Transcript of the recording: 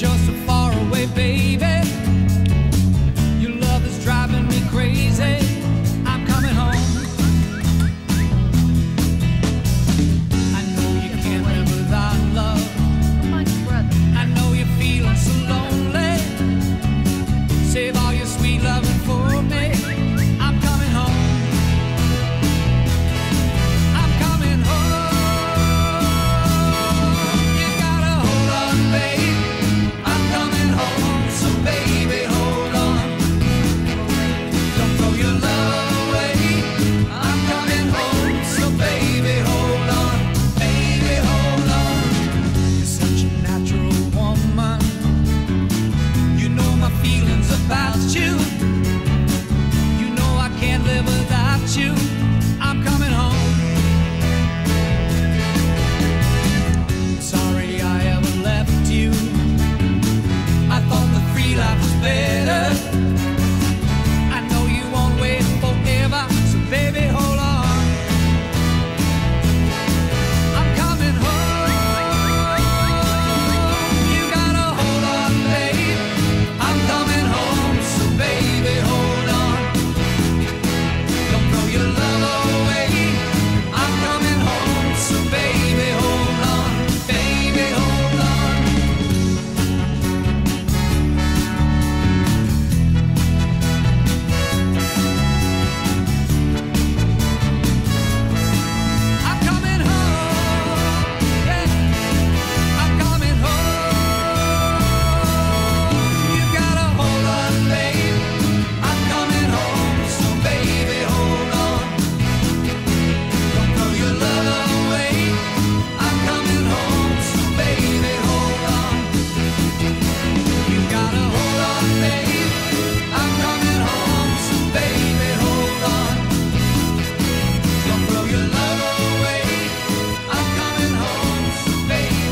just